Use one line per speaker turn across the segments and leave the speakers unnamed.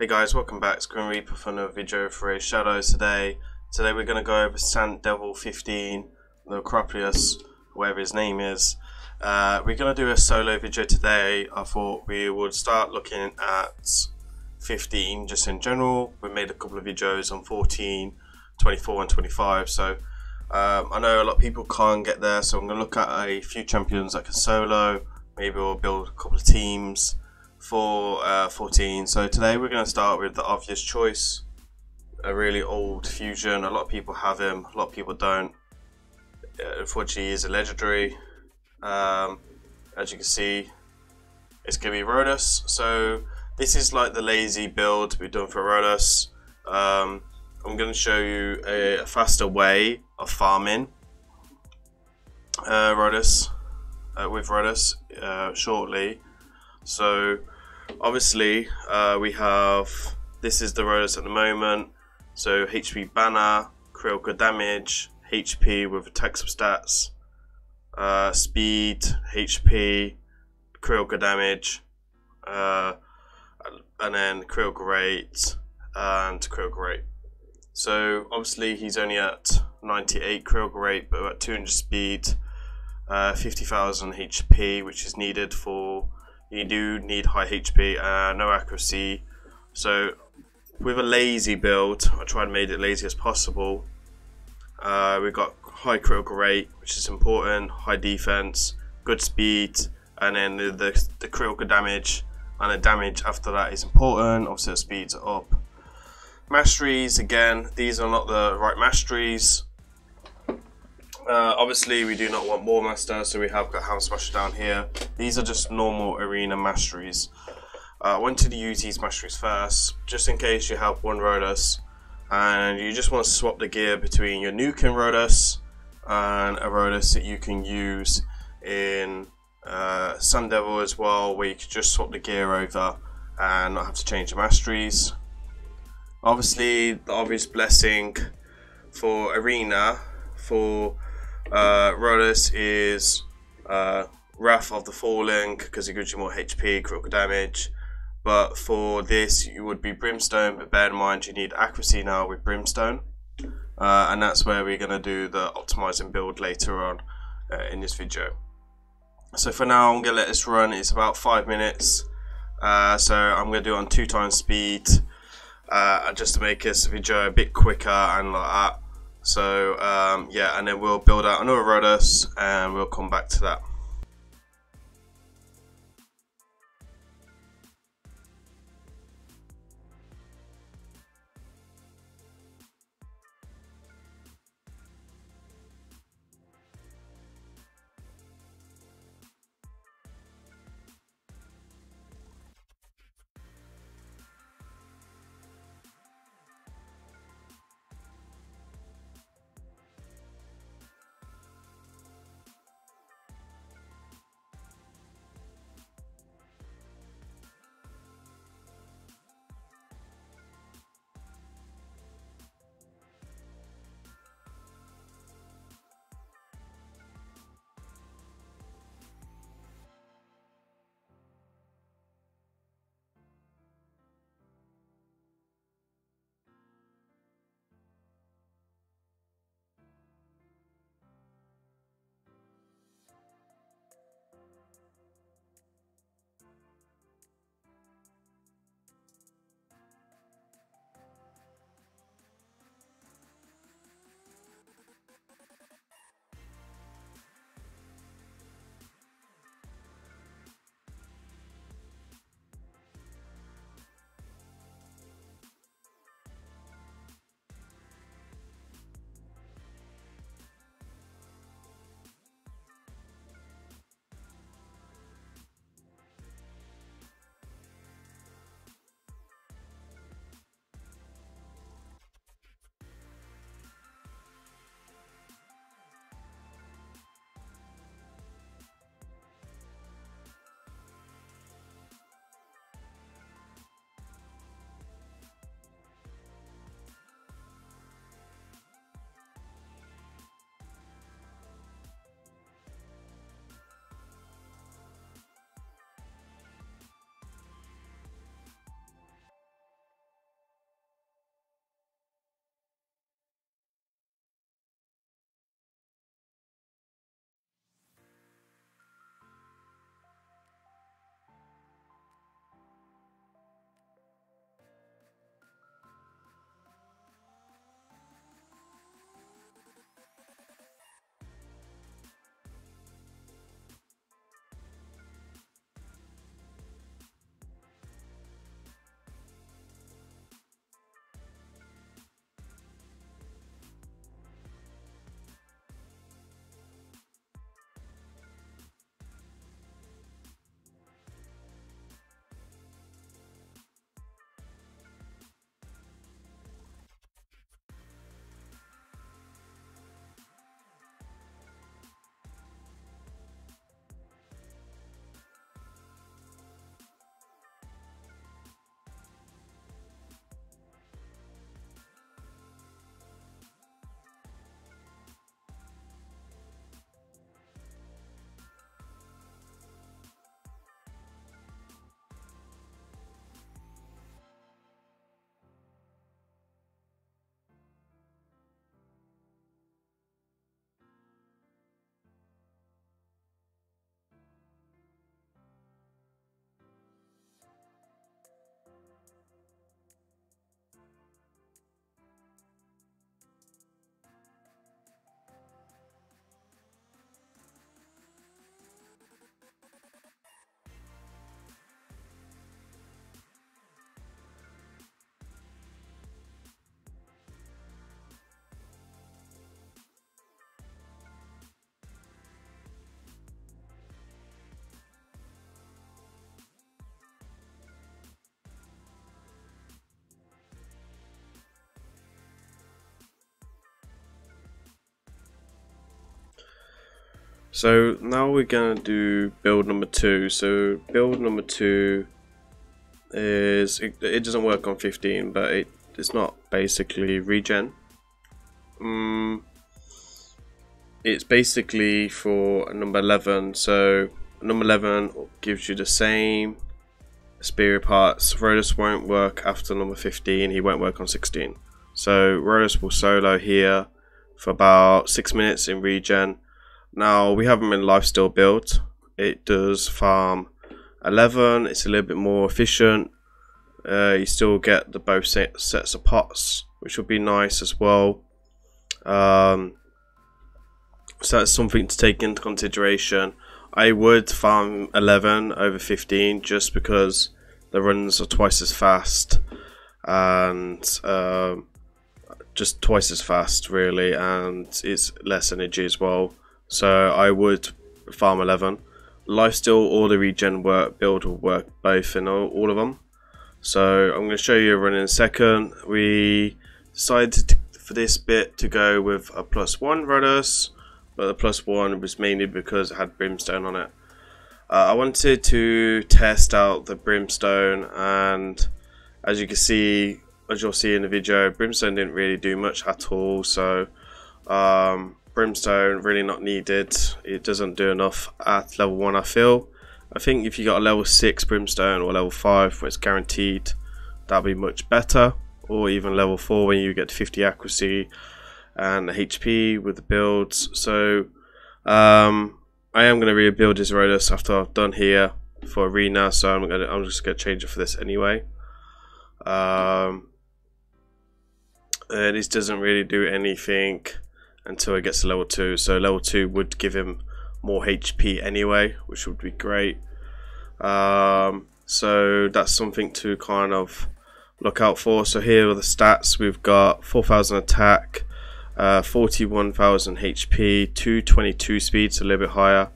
Hey guys, welcome back. Grim Reaper for another video for a Shadows today. Today we're going to go over Sand Devil 15, the Necropolis, whatever his name is. Uh, we're going to do a solo video today. I thought we would start looking at 15 just in general. We made a couple of videos on 14, 24 and 25. So um, I know a lot of people can't get there. So I'm going to look at a few champions that can solo. Maybe we'll build a couple of teams for uh, 14. So today we're going to start with the obvious choice, a really old fusion. A lot of people have him, a lot of people don't. Uh, unfortunately, he's a legendary. Um, as you can see, it's going to be Rotos. So this is like the lazy build we've done for Rotos. Um, I'm going to show you a, a, faster way of farming uh, Rotos uh, with Rotos uh, shortly. So obviously uh, we have this is the Rotos at the moment. So HP banner, critical damage, HP with attack stats, uh, speed, HP, critical damage, uh, and then critical rate and critical rate. So obviously he's only at 98 critical rate, but at 200 speed, uh, 50,000 HP, which is needed for you do need high HP, uh, no accuracy. So with a lazy build, I tried to make it lazy as possible. Uh, we've got high critical rate, which is important, high defense, good speed, and then the, the, the critical damage and the damage after that is important. Obviously, the speeds are up. Masteries, again, these are not the right masteries. Uh, obviously, we do not want more master, so we have got Helmsmasher down here. These are just normal arena masteries. Uh, I wanted to use these masteries first, just in case you have one Rotos and you just want to swap the gear between your Nukin Rotos and a Rotos that you can use in uh, Sand Devil as well, where you can just swap the gear over and not have to change the masteries. Obviously, the obvious blessing for Arena for uh, Rotos is uh, Wrath of the Falling because it gives you more HP, critical damage. But for this, you would be Brimstone, but bear in mind you need accuracy now with Brimstone. Uh, and that's where we're going to do the optimizing build later on uh, in this video. So for now, I'm going to let this run. It's about five minutes. Uh, so I'm going to do it on two times speed uh, just to make this video a bit quicker and like that. So um, yeah, and then we'll build out another Rotos and we'll come back to that. So now we're gonna do build number two. So build number two is it, it doesn't work on 15, but it, it's not basically regen. Um, it's basically for number 11. So number 11 gives you the same Spirit parts. Rotos won't work after number 15. He won't work on 16. So Rotos will solo here for about six minutes in regen. Now we have him in lifesteal build. It does farm 11. It's a little bit more efficient. Uh, you still get the both set, sets of pots, which will be nice as well. Um, so that's something to take into consideration. I would farm 11 over 15 just because the runs are twice as fast and um, just twice as fast really and it's less energy as well so I would farm 11 lifesteal or the regen work build will work both in all, all of them. So I'm going to show you a run in a second. We decided to, for this bit to go with a plus one Rotos but the plus one was mainly because it had brimstone on it. Uh, I wanted to test out the brimstone and as you can see as you'll see in the video brimstone didn't really do much at all. So um, brimstone really not needed. It doesn't do enough at level 1 I feel. I think if you got a level 6 brimstone or level 5 where it's guaranteed that'll be much better. Or even level 4 when you get 50 accuracy and HP with the builds. So um, I am going to rebuild his Rotos after I've done here for arena, so I'm gonna I'm just gonna change it for this anyway. Um, this doesn't really do anything until it gets to level two. So level two would give him more HP anyway, which would be great. Um, so that's something to kind of look out for. So here are the stats. We've got 4,000 attack, uh, 41,000 HP, 222 speed, so a little bit higher,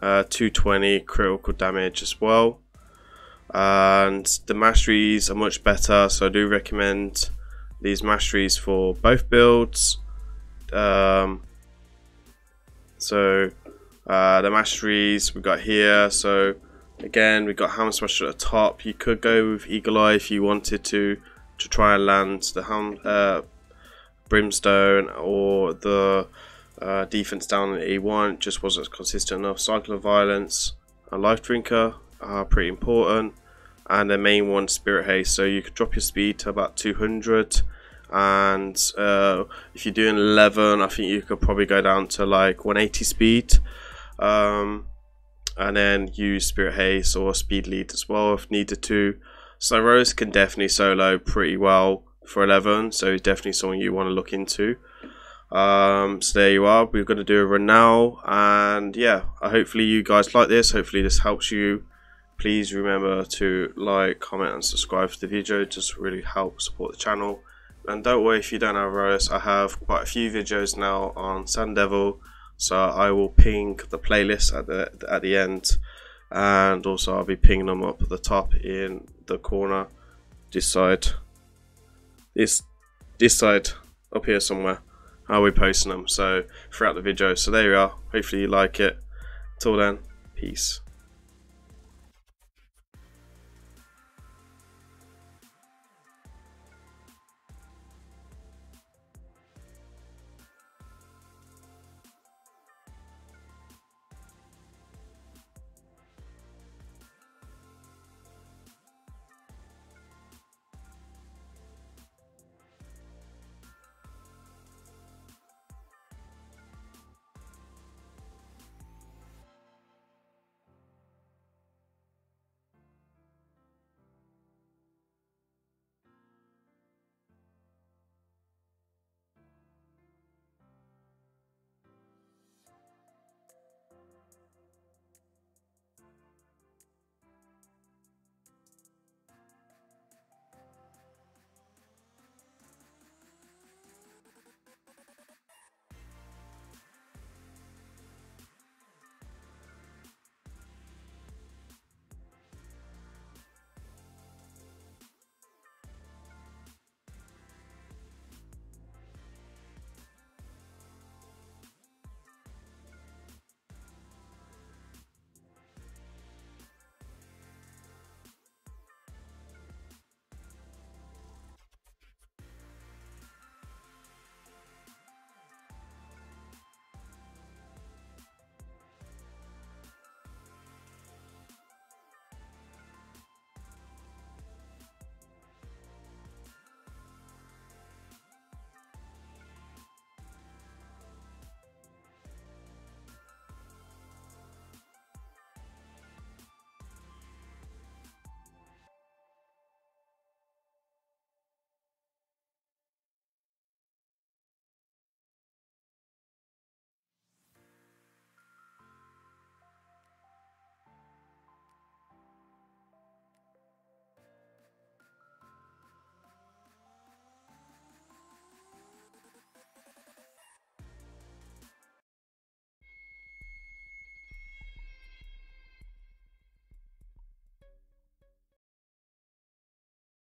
uh, 220 critical damage as well. And the masteries are much better, so I do recommend these masteries for both builds. Um, so uh, the masteries we've got here, so again we've got Helmsmasher at the top. You could go with Eagle Eye if you wanted to to try and land the ham, uh, Brimstone or the uh, defense down in E1 just wasn't consistent enough. Cycle of Violence and Life Drinker are pretty important. And the main one, Spirit Haste. So you could drop your speed to about 200. And uh, if you're doing 11, I think you could probably go down to like 180 speed. Um, and then use Spirit Haste or Speed Lead as well if needed to. So Rose can definitely solo pretty well for 11 so definitely something you want to look into. Um, so there you are. We're going to do a run now. And yeah hopefully you guys like this. Hopefully this helps you. Please remember to like comment and subscribe to the video. It just really help support the channel and don't worry if you don't have Rose I have quite a few videos now on Sand Devil so I will ping the playlist at the at the end and also I'll be pinging them up at the top in the corner this side. This this side up here somewhere. I'll be posting them so throughout the video. So there you are. Hopefully you like it. Till then peace